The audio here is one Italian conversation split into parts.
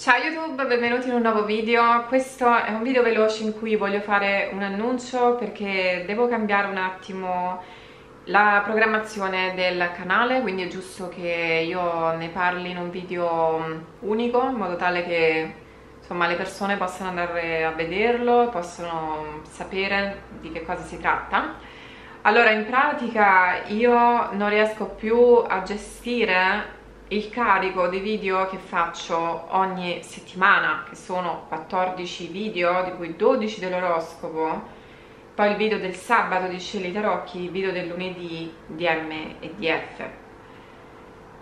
Ciao YouTube, benvenuti in un nuovo video. Questo è un video veloce in cui voglio fare un annuncio perché devo cambiare un attimo la programmazione del canale, quindi è giusto che io ne parli in un video unico in modo tale che insomma, le persone possano andare a vederlo, possano sapere di che cosa si tratta. Allora, in pratica io non riesco più a gestire il carico dei video che faccio ogni settimana, che sono 14 video, di cui 12 dell'oroscopo, poi il video del sabato di Scelli Tarocchi, il video del lunedì di M e di F.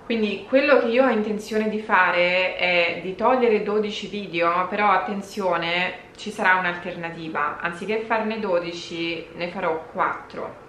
Quindi quello che io ho intenzione di fare è di togliere 12 video, però attenzione, ci sarà un'alternativa. Anziché farne 12, ne farò 4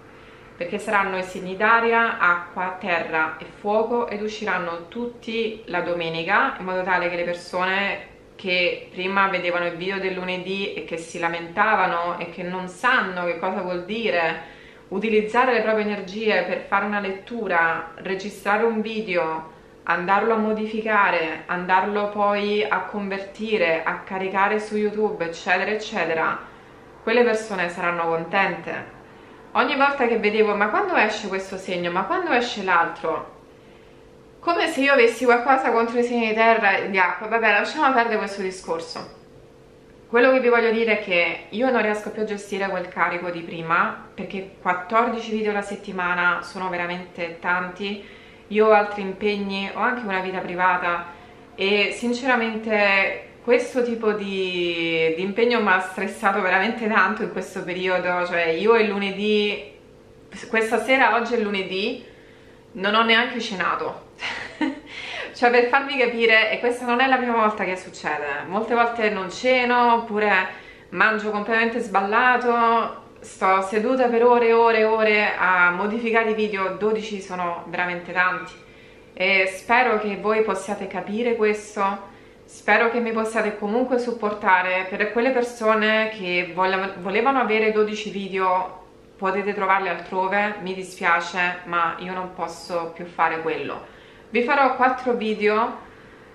perché saranno i segni d'aria, acqua, terra e fuoco ed usciranno tutti la domenica in modo tale che le persone che prima vedevano il video del lunedì e che si lamentavano e che non sanno che cosa vuol dire utilizzare le proprie energie per fare una lettura, registrare un video, andarlo a modificare, andarlo poi a convertire, a caricare su YouTube, eccetera, eccetera, quelle persone saranno contente ogni volta che vedevo ma quando esce questo segno, ma quando esce l'altro? Come se io avessi qualcosa contro i segni di terra e di acqua. Vabbè lasciamo perdere questo discorso. Quello che vi voglio dire è che io non riesco più a gestire quel carico di prima perché 14 video alla settimana sono veramente tanti. Io ho altri impegni, ho anche una vita privata e sinceramente questo tipo di, di impegno mi ha stressato veramente tanto in questo periodo, cioè io il lunedì, questa sera, oggi è lunedì, non ho neanche cenato. cioè per farvi capire, e questa non è la prima volta che succede, molte volte non ceno, oppure mangio completamente sballato, sto seduta per ore e ore e ore a modificare i video, 12 sono veramente tanti e spero che voi possiate capire questo Spero che mi possiate comunque supportare per quelle persone che volevano avere 12 video potete trovarli altrove, mi dispiace ma io non posso più fare quello. Vi farò 4 video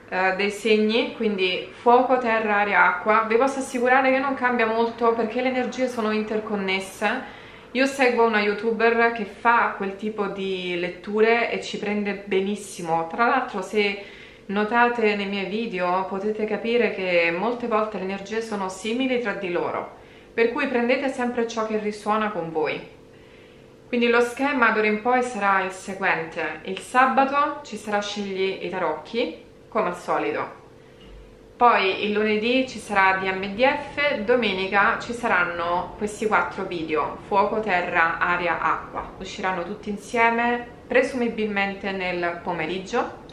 eh, dei segni, quindi fuoco, terra, aria, acqua. Vi posso assicurare che non cambia molto perché le energie sono interconnesse. Io seguo una youtuber che fa quel tipo di letture e ci prende benissimo. Tra l'altro se notate nei miei video potete capire che molte volte le energie sono simili tra di loro per cui prendete sempre ciò che risuona con voi. Quindi lo schema d'ora in poi sarà il seguente. Il sabato ci sarà scegli i tarocchi come al solito. Poi il lunedì ci sarà DMDF, domenica ci saranno questi quattro video, fuoco, terra, aria, acqua. Usciranno tutti insieme, presumibilmente nel pomeriggio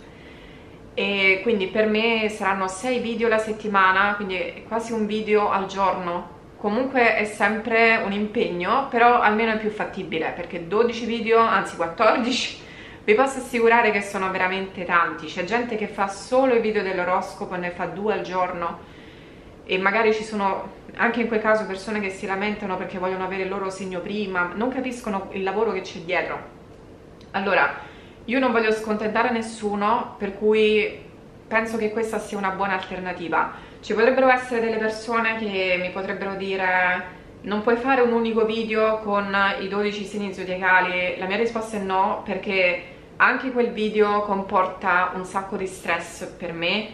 e quindi per me saranno 6 video la settimana, quindi quasi un video al giorno. Comunque è sempre un impegno, però almeno è più fattibile, perché 12 video, anzi 14, vi posso assicurare che sono veramente tanti. C'è gente che fa solo i video dell'oroscopo e ne fa due al giorno e magari ci sono anche in quel caso persone che si lamentano perché vogliono avere il loro segno prima, non capiscono il lavoro che c'è dietro. Allora, io non voglio scontentare nessuno, per cui penso che questa sia una buona alternativa. Ci potrebbero essere delle persone che mi potrebbero dire non puoi fare un unico video con i 12 segni zodiacali? La mia risposta è no, perché anche quel video comporta un sacco di stress per me.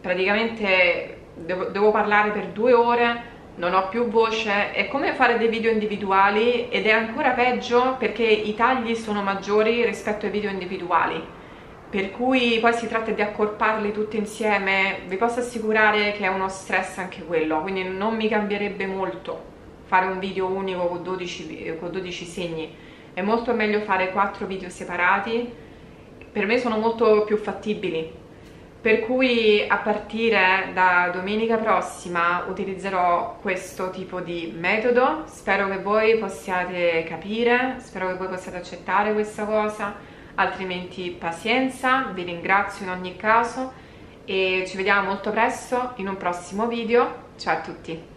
Praticamente devo, devo parlare per due ore non ho più voce, è come fare dei video individuali ed è ancora peggio perché i tagli sono maggiori rispetto ai video individuali. Per cui poi si tratta di accorparli tutti insieme. Vi posso assicurare che è uno stress anche quello quindi non mi cambierebbe molto fare un video unico con 12, con 12 segni. È molto meglio fare 4 video separati. Per me sono molto più fattibili per cui a partire da domenica prossima utilizzerò questo tipo di metodo. Spero che voi possiate capire spero che voi possiate accettare questa cosa. Altrimenti pazienza vi ringrazio in ogni caso e ci vediamo molto presto in un prossimo video. Ciao a tutti